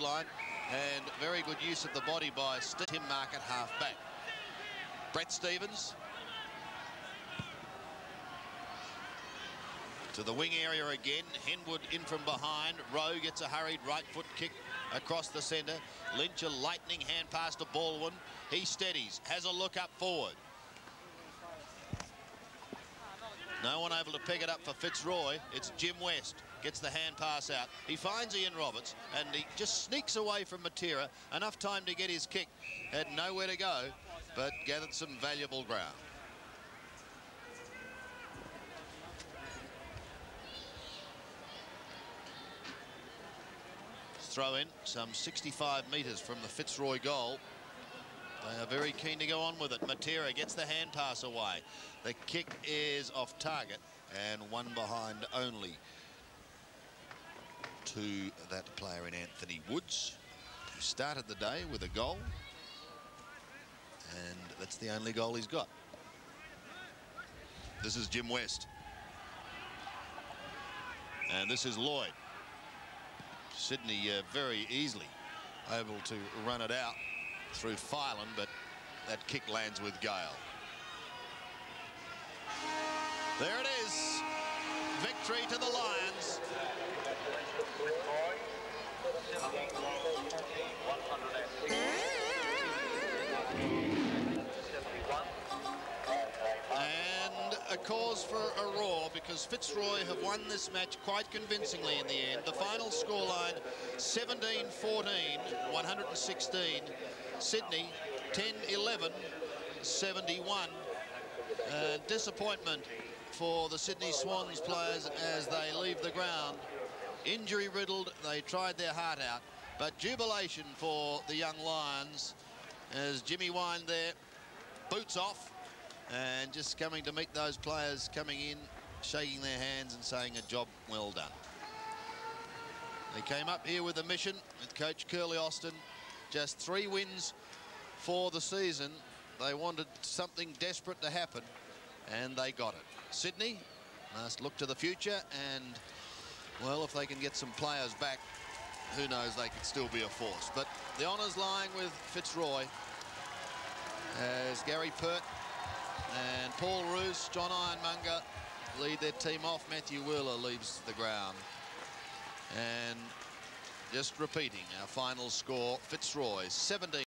line and very good use of the body by Tim Market half back. Brett Stevens to the wing area again. Henwood in from behind. Rowe gets a hurried right foot kick across the centre. Lynch a lightning hand pass to Baldwin. He steadies, has a look up forward. No one able to pick it up for Fitzroy. It's Jim West. Gets the hand pass out. He finds Ian Roberts and he just sneaks away from Matera. Enough time to get his kick. Had nowhere to go, but gathered some valuable ground. Throw in some 65 metres from the Fitzroy goal. They are very keen to go on with it. Matera gets the hand pass away. The kick is off target and one behind only to that player in Anthony Woods, who started the day with a goal. And that's the only goal he's got. This is Jim West. And this is Lloyd. Sydney uh, very easily able to run it out through Filan, but that kick lands with Gale. There it is. Victory to the Lions. And a cause for a roar because Fitzroy have won this match quite convincingly in the end. The final scoreline 17-14, 116. Sydney 10-11, 71. Uh, disappointment for the Sydney Swans players as they leave the ground. Injury riddled, they tried their heart out, but jubilation for the young Lions as Jimmy Wine there, boots off, and just coming to meet those players coming in, shaking their hands and saying a job well done. They came up here with a mission with coach Curly Austin, just three wins for the season. They wanted something desperate to happen, and they got it. Sydney must look to the future, and, well, if they can get some players back, who knows, they could still be a force. But the honours lying with Fitzroy as Gary Pert and Paul Roos, John Ironmonger lead their team off. Matthew Wheeler leaves the ground. And just repeating our final score, Fitzroy 17.